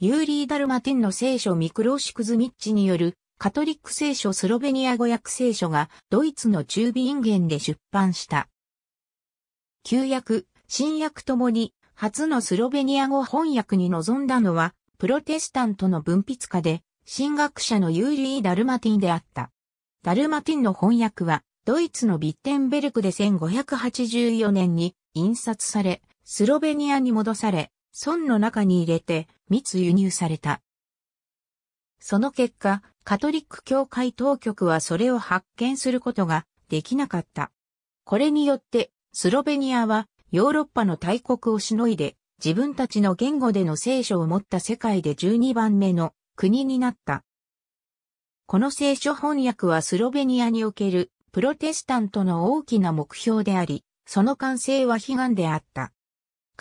ユーリー・ダルマティンの聖書ミクロシクズミッチによるカトリック聖書スロベニア語訳聖書がドイツの中美音源で出版した。旧約、新約ともに初のスロベニア語翻訳に臨んだのはプロテスタントの文筆家で神学者のユーリー・ダルマティンであった。ダルマティンの翻訳はドイツのビッテンベルクで1584年に印刷され、スロベニアに戻され、樽の中に入れて密輸入された。その結果、カトリック教会当局はそれを発見することができなかった。これによって、スロベニアはヨーロッパの大国をしのいで、自分たちの言語での聖書を持った世界で12番目の国になった。この聖書翻訳はスロベニアにおけるプロテスタントの大きな目標であり、その完成は悲願であった。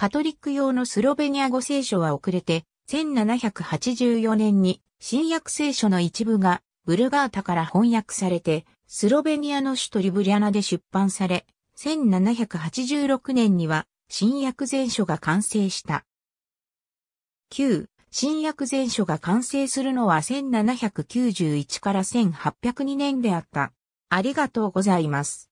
カトリック用のスロベニア語聖書は遅れて、1784年に新約聖書の一部がブルガータから翻訳されて、スロベニアの首都リブリアナで出版され、1786年には新約全書が完成した。旧新約全書が完成するのは1791から1802年であった。ありがとうございます。